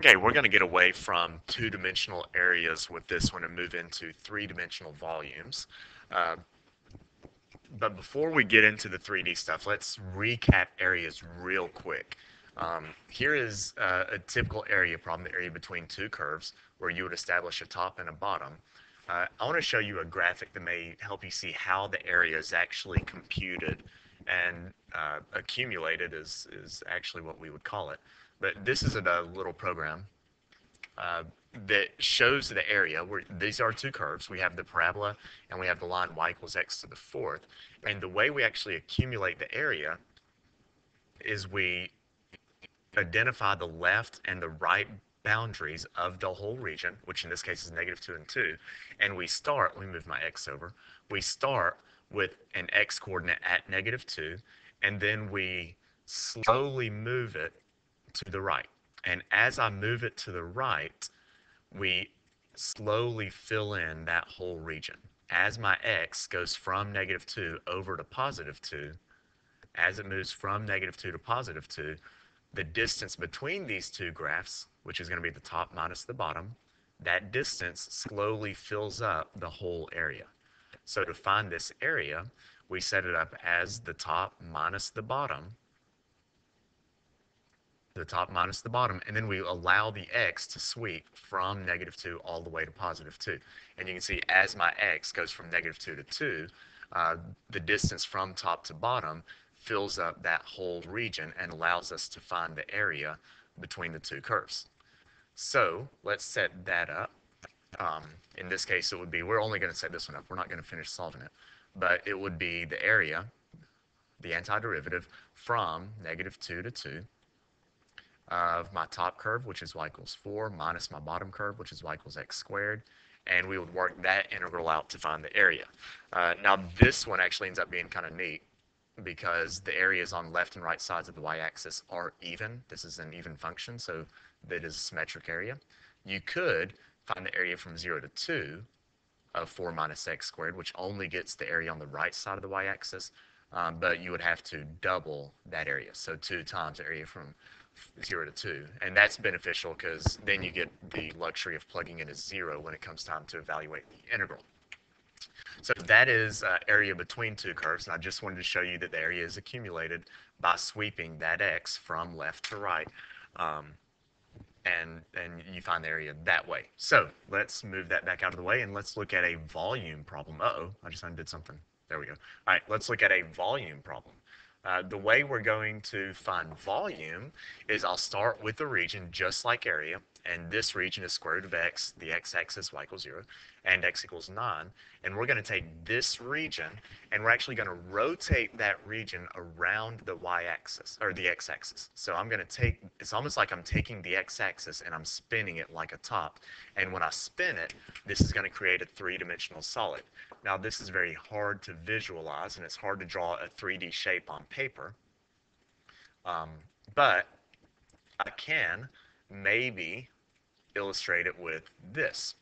Okay, we're going to get away from two-dimensional areas with this one and move into three-dimensional volumes. Uh, but before we get into the 3D stuff, let's recap areas real quick. Um, here is uh, a typical area problem, the area between two curves, where you would establish a top and a bottom. Uh, I want to show you a graphic that may help you see how the area is actually computed and uh, accumulated is, is actually what we would call it. But this is a, little program uh, that shows the area where these are two curves. We have the parabola and we have the line y equals x to the fourth. And the way we actually accumulate the area is we identify the left and the right boundaries of the whole region, which in this case is negative 2 and 2. And we start, let me move my x over, we start with an x coordinate at negative 2, and then we slowly move it to the right. And as I move it to the right, we slowly fill in that whole region. As my x goes from negative 2 over to positive 2, as it moves from negative 2 to positive 2, the distance between these two graphs, which is going to be the top minus the bottom, that distance slowly fills up the whole area. So to find this area, we set it up as the top minus the bottom, the top minus the bottom, and then we allow the x to sweep from negative 2 all the way to positive 2. And you can see as my x goes from negative 2 to 2, uh, the distance from top to bottom fills up that whole region and allows us to find the area between the two curves. So let's set that up. Um, in this case, it would be, we're only going to set this one up. We're not going to finish solving it. But it would be the area, the antiderivative, from negative 2 to 2 of my top curve, which is y equals 4, minus my bottom curve, which is y equals x squared. And we would work that integral out to find the area. Uh, now, this one actually ends up being kind of neat because the areas on left and right sides of the y-axis are even. This is an even function, so that is a symmetric area. You could find the area from 0 to 2 of 4 minus x squared, which only gets the area on the right side of the y-axis, um, but you would have to double that area. So 2 times the area from 0 to 2. And that's beneficial because then you get the luxury of plugging in a 0 when it comes time to evaluate the integral. So that is uh, area between two curves. And I just wanted to show you that the area is accumulated by sweeping that x from left to right. Um, and, and you find the area that way. So let's move that back out of the way and let's look at a volume problem. Uh-oh, I just undid something. There we go. All right, let's look at a volume problem. Uh, the way we're going to find volume is I'll start with the region just like area, and this region is square root of x, the x-axis y equals 0, and x equals 9. And we're going to take this region, and we're actually going to rotate that region around the y-axis, or the x-axis. So I'm going to take, it's almost like I'm taking the x-axis and I'm spinning it like a top. And when I spin it, this is going to create a three-dimensional solid. Now this is very hard to visualize and it's hard to draw a 3D shape on paper. Um, but I can maybe illustrate it with this.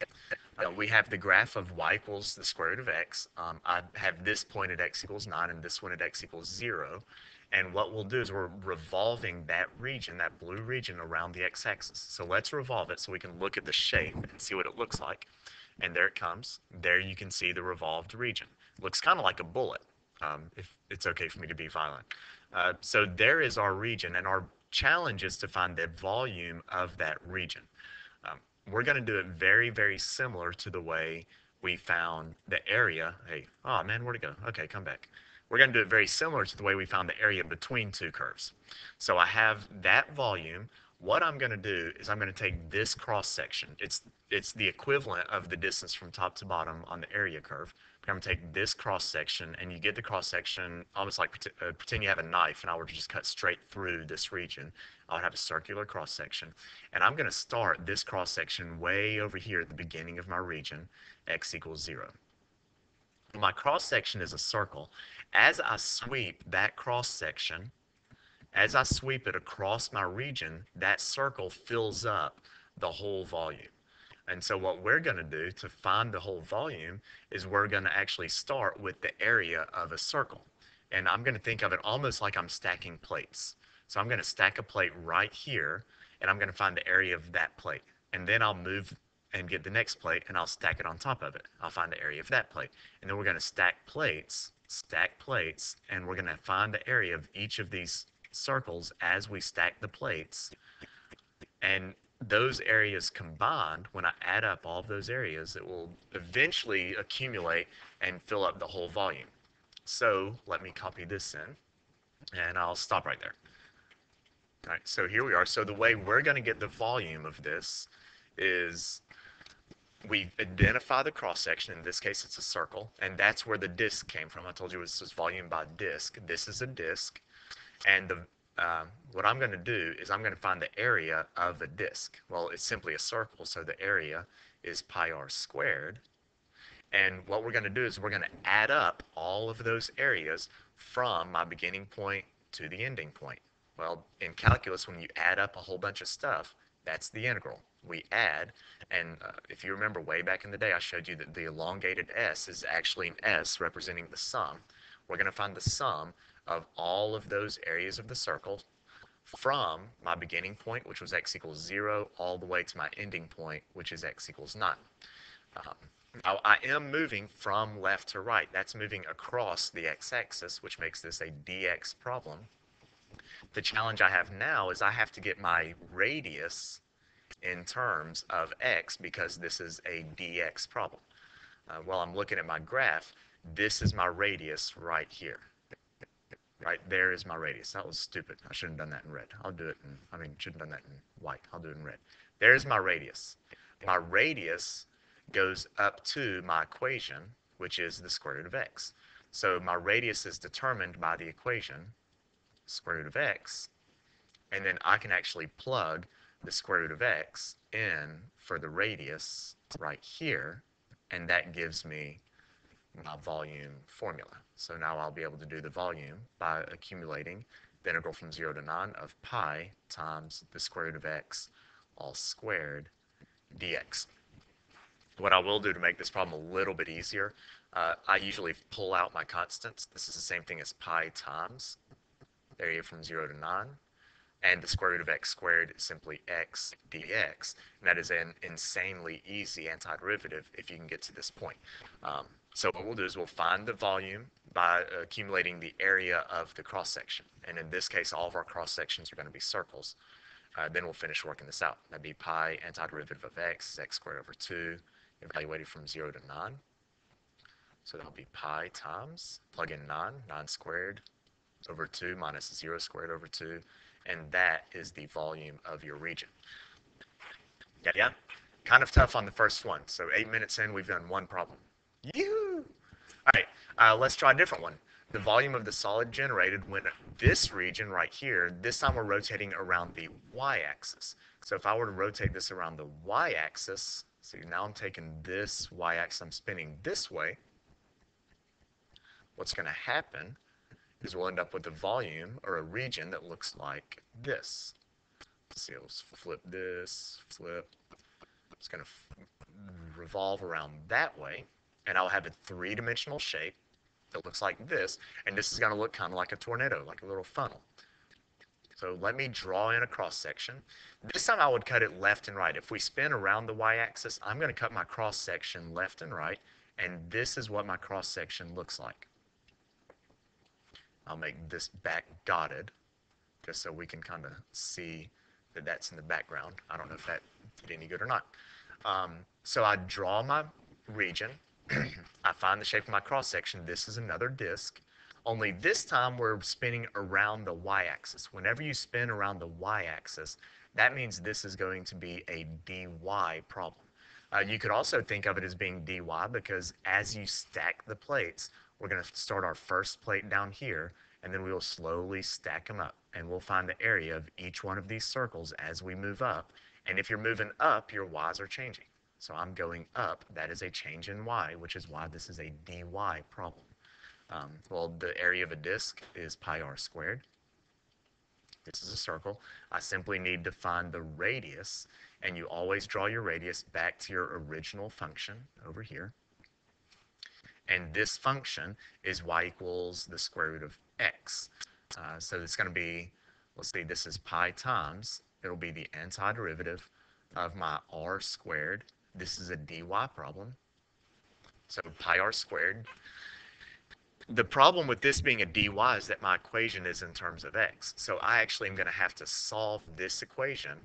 Uh, we have the graph of y equals the square root of x. Um, I have this point at x equals 9 and this one at x equals 0. And what we'll do is we're revolving that region, that blue region around the x-axis. So let's revolve it so we can look at the shape and see what it looks like. And there it comes. There you can see the revolved region. looks kind of like a bullet, um, if it's okay for me to be violent. Uh, so there is our region, and our challenge is to find the volume of that region. Um, we're going to do it very, very similar to the way we found the area. Hey, oh man, where'd it go? Okay, come back. We're going to do it very similar to the way we found the area between two curves. So I have that volume what I'm going to do is I'm going to take this cross section. It's it's the equivalent of the distance from top to bottom on the area curve. I'm going to take this cross section, and you get the cross section almost like uh, pretend you have a knife, and I were to just cut straight through this region. I would have a circular cross section, and I'm going to start this cross section way over here at the beginning of my region, x equals zero. My cross section is a circle. As I sweep that cross section, as I sweep it across my region, that circle fills up the whole volume. And so what we're going to do to find the whole volume is we're going to actually start with the area of a circle. And I'm going to think of it almost like I'm stacking plates. So I'm going to stack a plate right here. and I'm going to find the area of that plate. And then I'll move and get the next plate, and I'll stack it on top of it. I'll find the area of that plate. And then we're going to stack plates, stack plates, and we're going to find the area of each of these circles as we stack the plates. And those areas combined, when I add up all of those areas, it will eventually accumulate and fill up the whole volume. So let me copy this in, and I'll stop right there. All right, so here we are. So the way we're going to get the volume of this is we identify the cross section. In this case, it's a circle, and that's where the disk came from. I told you this was volume by disk. This is a disk, and the uh, what I'm going to do is I'm going to find the area of a disk. Well, it's simply a circle, so the area is pi r squared. And what we're going to do is we're going to add up all of those areas from my beginning point to the ending point. Well, in calculus, when you add up a whole bunch of stuff, that's the integral. We add, and uh, if you remember way back in the day, I showed you that the elongated s is actually an s representing the sum. We're going to find the sum of all of those areas of the circle from my beginning point, which was x equals 0, all the way to my ending point, which is x equals 9. Um, now, I am moving from left to right. That's moving across the x-axis, which makes this a dx problem. The challenge I have now is I have to get my radius in terms of x because this is a dx problem. Uh, while I'm looking at my graph, this is my radius right here. Right there is my radius. That was stupid. I shouldn't have done that in red. I'll do it in, I mean, shouldn't have done that in white. I'll do it in red. There's my radius. My radius goes up to my equation, which is the square root of x. So my radius is determined by the equation square root of x, and then I can actually plug the square root of x in for the radius right here, and that gives me my volume formula. So now I'll be able to do the volume by accumulating the integral from 0 to 9 of pi times the square root of x all squared dx. What I will do to make this problem a little bit easier, uh, I usually pull out my constants. This is the same thing as pi times area from 0 to 9. And the square root of x squared is simply x dx. And that is an insanely easy antiderivative if you can get to this point. Um, so what we'll do is we'll find the volume by accumulating the area of the cross section. And in this case, all of our cross sections are going to be circles. Uh, then we'll finish working this out. That'd be pi antiderivative of x, x squared over 2, evaluated from 0 to 9. So that'll be pi times, plug in 9, 9 squared over 2 minus 0 squared over 2, and that is the volume of your region. Yeah, yeah? Kind of tough on the first one. So eight minutes in, we've done one problem. Yoo All right, uh, let's try a different one. The volume of the solid generated when this region right here, this time we're rotating around the y-axis. So if I were to rotate this around the y-axis, see now I'm taking this y-axis, I'm spinning this way, what's going to happen is we'll end up with a volume or a region that looks like this. See, let's flip this, flip. It's going to revolve around that way, and I'll have a three-dimensional shape that looks like this, and this is going to look kind of like a tornado, like a little funnel. So let me draw in a cross section. This time I would cut it left and right. If we spin around the y-axis, I'm going to cut my cross section left and right, and this is what my cross section looks like. I'll make this back dotted just so we can kind of see that that's in the background. I don't know if that did any good or not. Um, so I draw my region. I find the shape of my cross section. This is another disk. Only this time we're spinning around the y-axis. Whenever you spin around the y-axis, that means this is going to be a dy problem. Uh, you could also think of it as being dy because as you stack the plates, we're going to start our first plate down here, and then we will slowly stack them up. And we'll find the area of each one of these circles as we move up. And if you're moving up, your y's are changing. So I'm going up. That is a change in y, which is why this is a dy problem. Um, well, the area of a disk is pi r squared. This is a circle. I simply need to find the radius, and you always draw your radius back to your original function over here. And this function is y equals the square root of x. Uh, so it's going to be, let's see, this is pi times it'll be the antiderivative of my r squared. This is a dy problem. So pi r squared. The problem with this being a dy is that my equation is in terms of x. So I actually am going to have to solve this equation,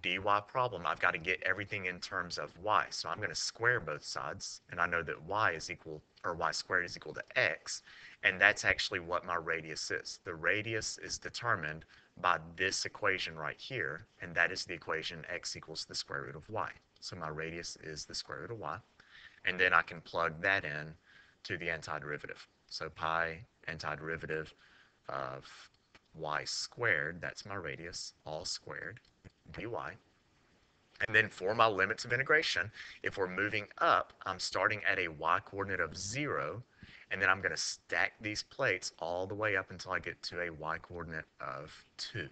dy problem. I've got to get everything in terms of y. So I'm going to square both sides, and I know that y is equal, or y squared is equal to x, and that's actually what my radius is. The radius is determined by this equation right here, and that is the equation x equals the square root of y. So my radius is the square root of y, and then I can plug that in to the antiderivative. So pi antiderivative of y squared, that's my radius, all squared, dy. And then for my limits of integration, if we're moving up, I'm starting at a y coordinate of 0, and then I'm going to stack these plates all the way up until I get to a y coordinate of 2.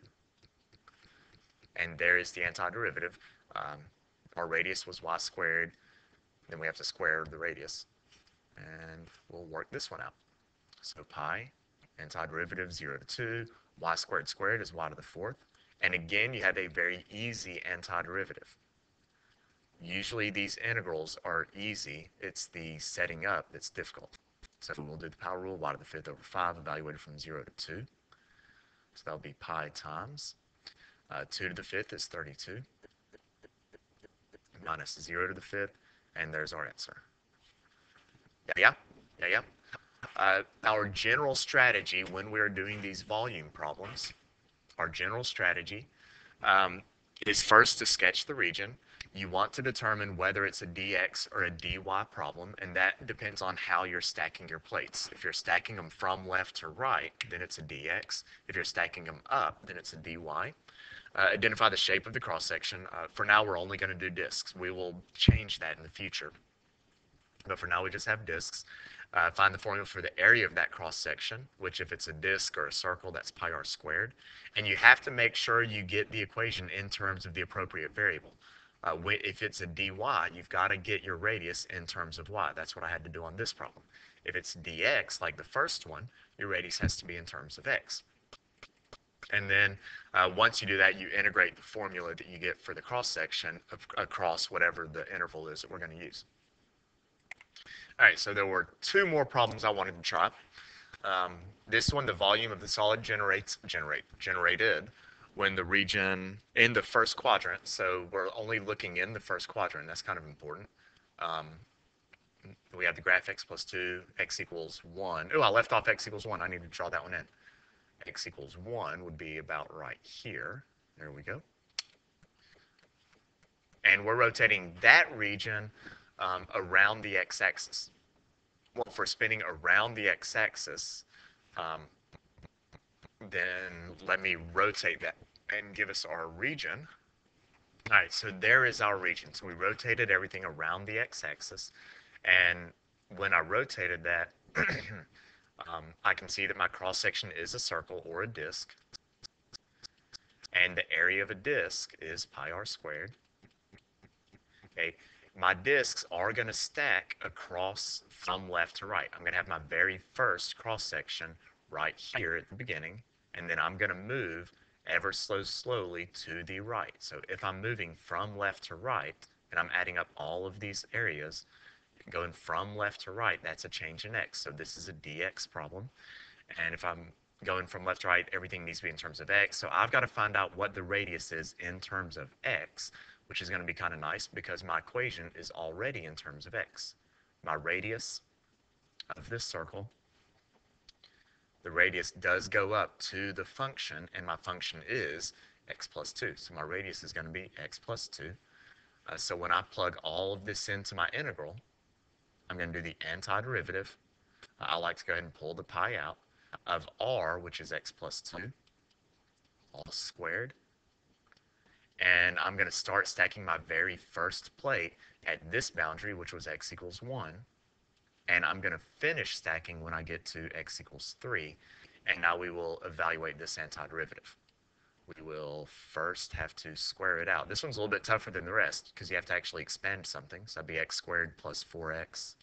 And there is the antiderivative. Um, our radius was y squared. Then we have to square the radius. And we'll work this one out. So pi, antiderivative 0 to 2, y squared squared is y to the fourth. And again, you have a very easy antiderivative. Usually these integrals are easy. It's the setting up that's difficult. So we'll do the power rule, y to the fifth over 5, evaluated from 0 to 2. So that'll be pi times. Uh, 2 to the fifth is 32, minus 0 to the fifth, and there's our answer. Yeah, yeah, yeah. Uh, our general strategy when we're doing these volume problems, our general strategy um, is first to sketch the region, you want to determine whether it's a dx or a dy problem, and that depends on how you're stacking your plates. If you're stacking them from left to right, then it's a dx. If you're stacking them up, then it's a dy. Uh, identify the shape of the cross section. Uh, for now, we're only going to do disks. We will change that in the future. But for now, we just have disks. Uh, find the formula for the area of that cross section, which if it's a disk or a circle, that's pi r squared. And you have to make sure you get the equation in terms of the appropriate variable. Uh, if it's a dy, you've got to get your radius in terms of y. That's what I had to do on this problem. If it's dx, like the first one, your radius has to be in terms of x. And then uh, once you do that, you integrate the formula that you get for the cross section across whatever the interval is that we're going to use. All right, so there were two more problems I wanted to try. Um, this one, the volume of the solid generates generate generated when the region in the first quadrant, so we're only looking in the first quadrant, that's kind of important. Um, we have the graph x plus 2, x equals 1. Oh, I left off x equals 1. I need to draw that one in. X equals 1 would be about right here. There we go. And we're rotating that region um, around the x-axis. Well, if we're spinning around the x-axis, um, then let me rotate that and give us our region. All right, so there is our region. So we rotated everything around the x-axis. And when I rotated that, um, I can see that my cross-section is a circle or a disk. And the area of a disk is pi r squared. Okay, my disks are going to stack across from left to right. I'm going to have my very first cross-section right here at the beginning and then I'm going to move ever so slowly to the right. So if I'm moving from left to right, and I'm adding up all of these areas, going from left to right, that's a change in x. So this is a dx problem. And if I'm going from left to right, everything needs to be in terms of x. So I've got to find out what the radius is in terms of x, which is going to be kind of nice because my equation is already in terms of x. My radius of this circle the radius does go up to the function, and my function is x plus 2. So my radius is going to be x plus 2. Uh, so when I plug all of this into my integral, I'm going to do the antiderivative. I like to go ahead and pull the pi out of r, which is x plus 2, all squared. And I'm going to start stacking my very first plate at this boundary, which was x equals 1. And I'm going to finish stacking when I get to x equals 3. And now we will evaluate this antiderivative. We will first have to square it out. This one's a little bit tougher than the rest because you have to actually expand something. So that'd be x squared plus 4x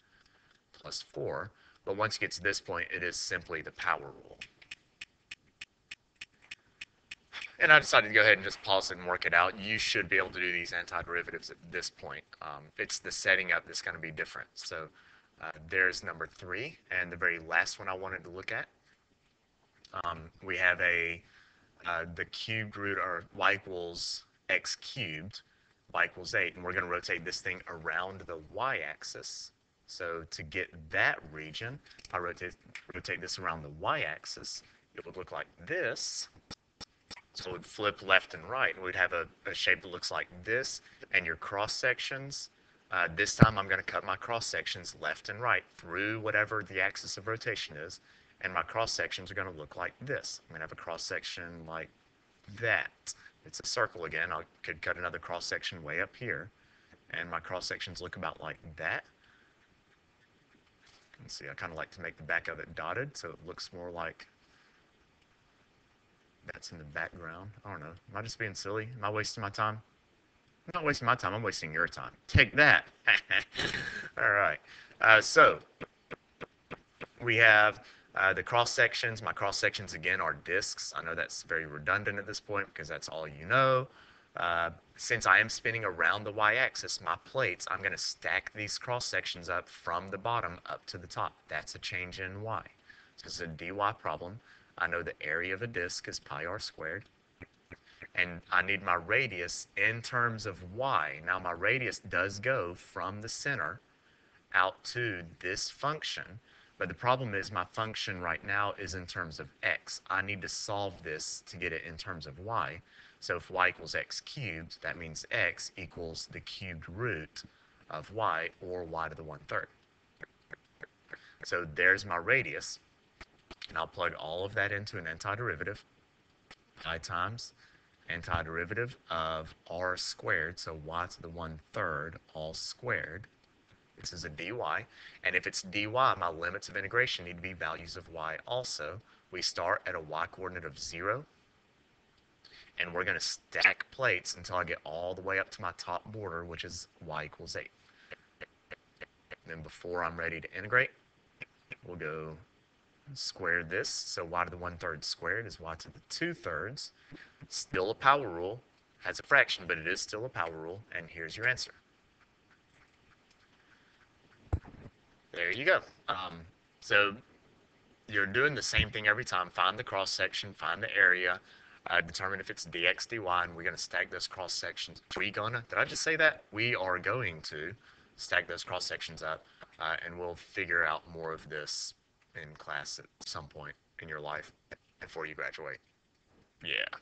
plus 4. But once you get to this point, it is simply the power rule. and I decided to go ahead and just pause and work it out. You should be able to do these antiderivatives at this point. Um, it's the setting up that's going to be different. So uh, there's number three, and the very last one I wanted to look at. Um, we have a uh, the cubed root or y equals x cubed, y equals 8, and we're going to rotate this thing around the y-axis. So to get that region, I rotate, rotate this around the y-axis, it would look like this. So it would flip left and right, and we'd have a, a shape that looks like this, and your cross sections. Uh, this time I'm going to cut my cross sections left and right through whatever the axis of rotation is, and my cross sections are going to look like this. I'm going to have a cross section like that. It's a circle again. I could cut another cross section way up here, and my cross sections look about like that. Can see I kind of like to make the back of it dotted so it looks more like that's in the background. I don't know. Am I just being silly? Am I wasting my time? I'm not wasting my time. I'm wasting your time. Take that. All right. Uh, so we have uh, the cross sections. My cross sections again are disks. I know that's very redundant at this point because that's all you know. Uh, since I am spinning around the y-axis, my plates, I'm going to stack these cross sections up from the bottom up to the top. That's a change in y. So is a dy problem. I know the area of a disk is pi r squared. And I need my radius in terms of y. Now my radius does go from the center out to this function. But the problem is my function right now is in terms of x. I need to solve this to get it in terms of y. So if y equals x cubed, that means x equals the cubed root of y, or y to the one-third. So there's my radius. And I'll plug all of that into an antiderivative. I times antiderivative of r squared, so y to the one-third, all squared. This is a dy. And if it's dy, my limits of integration need to be values of y also. We start at a y coordinate of 0. And we're going to stack plates until I get all the way up to my top border, which is y equals 8. And then before I'm ready to integrate, we'll go square this. So y to the 1 third squared is y to the 2 thirds. Still a power rule. Has a fraction, but it is still a power rule. And here's your answer. There you go. Um, so you're doing the same thing every time. Find the cross section, find the area, uh, determine if it's dx dy, and we're going to stack those cross sections. We gonna? Did I just say that? We are going to stack those cross sections up, uh, and we'll figure out more of this in class at some point in your life before you graduate. Yeah.